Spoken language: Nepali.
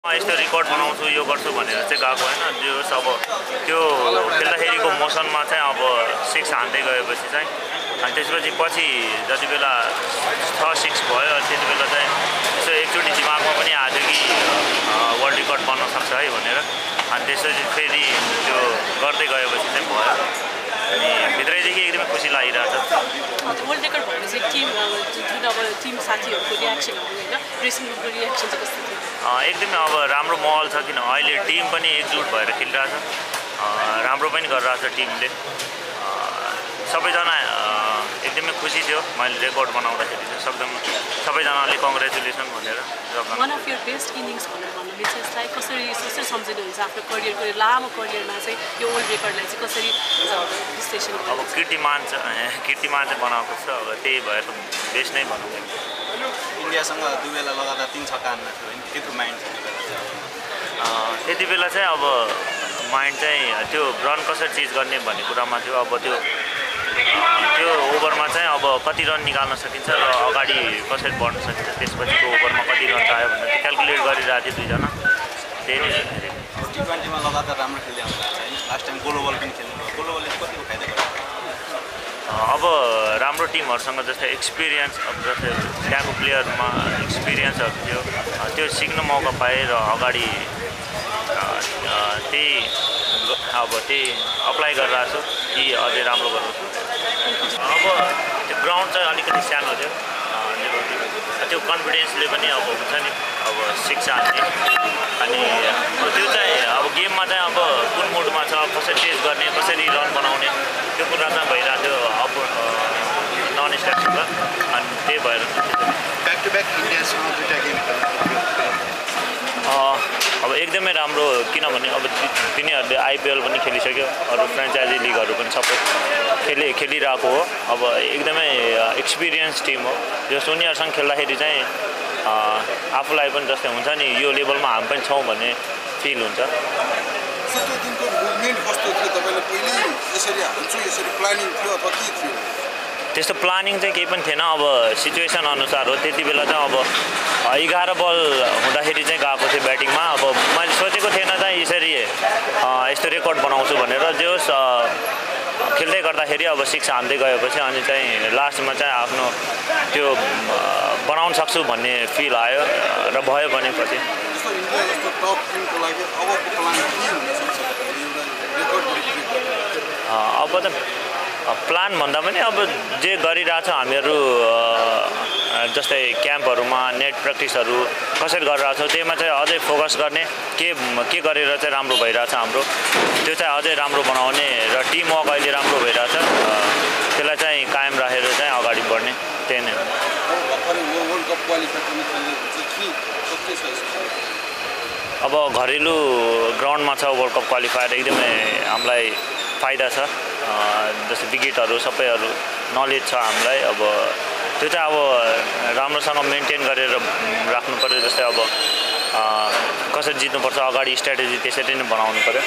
यस्तो रेकर्ड बनाउँछु यो गर्छु भनेर चाहिँ गएको होइन। जो अब त्यो खेल्दाखेरिको मोसनमा चाहिँ अब सिक्स हान्दै गएपछि चाहिँ अनि त्यसपछि पछि जति बेला छ सिक्स भयो अनि त्यति बेला चाहिँ यसो एकचोटि दिमागमा पनि आयो कि वर्ल्ड रेकर्ड बन्न सक्छ है भनेर। अनि त्यसपछि फेरि त्यो गर्दै गएपछि चाहिँ भयो अनि भित्रैदेखि एकदमै खुसी लागिरहेछ वर्ल्ड रेकर्ड भनेपछि टिम जुन अब टिम साथीहरूको रियाक्सनहरू होइन? ड्रेसिङ रियाक्सन चाहिँ कस्तो थियो? एकदमै अब राम्रो माहौल छ किन? अहिले टिम पनि एकजुट भएर खेलिरहेछ। राम्रो पनि गरिरहेछ टिमले। सबैजना एकदमै खुसी थियो। मैले रेकर्ड बनाउँदाखेरि चाहिँ सक्दम सबैजनाले कङ्ग्रेचुलेसन भनेर सबजना one of your best innings भनेर भन्नु मिल्छ यसलाई कसरी कसरी सम्झिनुहुन्छ आफ्नो करियरको यो लामो करियरमा चाहिँ यो वर्ल्ड रेकर्डलाई चाहिँ कसरी विश्लेषण अब कीर्तिमान चाहिँ कीर्तिमान चाहिँ बनाएको छ अब त्यही भएर बेस्ट नै भनौँ इन्डियासँग दुई बेला लगातार तिन छक्का हान्न थियो होइन के थियो माइन्ड छ त्यति बेला चाहिँ अब माइन्ड चाहिँ त्यो रन कसरी चिज गर्ने भन्ने कुरामा थियो अब त्यो त्यो ओभरमा चाहिँ अब कति रन निकाल्न सकिन्छ र अगाडि कसरी बढ्न सकिन्छ त्यसपछिको ओभरमा कति रन आयो भनेर त्यो क्यालकुलेट गरिरहेको थियो दुईजना। त्यही नै टी ट्वेन्टीमा लगातार राम्रो खेल्दै आउनु भएको छ होइन लास्ट टाइम ग्लोबल पनि खेल्नु भयो ग्लोबलले कतिको फाइदा गर्यो? अब राम्रो टिमहरूसँग जस्तै एक्सपिरियन्स अब जस्तै त्यहाँको प्लेयरमा एक्सपिरियन्सहरू थियो त्यो सिक्न मौका पाएँ र अगाडि त्यही अब त्यही अप्लाई गरिरहेको छु कि अझै राम्रो गराउँछु अब त्यो ग्राउन्ड चाहिँ अलिकति सानो थियो। त्यो- कन्फिडेन्सले पनि अब हुन्छ नि अब सिक्छ हामीले अनि त्यो चाहिँ अब गेममा चाहिँ अब कुन मुडमा छ कसरी चेज गर्ने कसरी रन बनाउने त्यो कुरा चाहिँ भइरहेको थियो अब नन स्ट्याक्ससँग अनि त्यही भएर। ब्याक टु ब्याक इन्डियासँग दुइटा गेम अब एकदमै राम्रो किनभने अब तिनीहरूले आइपिएल पनि खेलिसक्यो अरू फ्रेन्चाइजी लिगहरू पनि सबै खेलि खेलिरहेको हो। अब एकदमै एक्सपिरियन्स टिम हो। जस उनीहरूसँग खेल्दाखेरि चाहिँ आफूलाई पनि जस्तै हुन्छ नि यो लेभलमा हामी पनि छौँ भन्ने फिल हुन्छ। त्यस्तो प्लानिङ चाहिँ केही पनि थिएन। अब सिचुएसन अनुसार हो। त्यति बेला चाहिँ अब एघार बल हुँदाखेरि चाहिँ गएको थियो ब्याटिङमा अब मैले सोचेको थिएन चाहिँ यसरी अ, यस्तो रेकर्ड बनाउँछु भनेर जे खेल्दै गर्दाखेरि अब सिक्स हान्दै गएपछि अनि चाहिँ लास्टमा चाहिँ आफ्नो त्यो बनाउन सक्छु भन्ने फिल आयो र भयो भने पछि जस्तो इन्डिया जस्तो टप टिमको लागि अबको प्लान के हुनसक्छ तपाईँले एउटा रेकर्ड ब्रेक गर्ने अ, अब त प्लान भन्दा पनि अब जे गरिरहेछ हामीहरू जस्तै क्याम्पहरूमा नेट प्र्याक्टिसहरू कसरी गरिरहेछौँ त्यहीमा चाहिँ अझै फोकस गर्ने के के गरेर चाहिँ राम्रो भइरहेछ हाम्रो त्यो चाहिँ अझै राम्रो बनाउने र टिम वर्क अहिले राम्रो भइरहेछ त्यसलाई चाहिँ कायम राखेर चाहिँ अगाडि बढ्ने त्यही नै अब घरेलु ग्राउन्डमा छ वर्ल्ड कप क्वालिफायर एकदमै हामीलाई फाइदा छ। जस्तै विकेटहरू सबैहरू नलेज छ हामीलाई। अब त्यो चाहिँ अब राम्रोसँग मेन्टेन गरेर राख्नु पऱ्यो जस्तै अब कसरी जित्नुपर्छ अगाडि स्ट्राटेजी त्यसरी नै बनाउनु पऱ्यो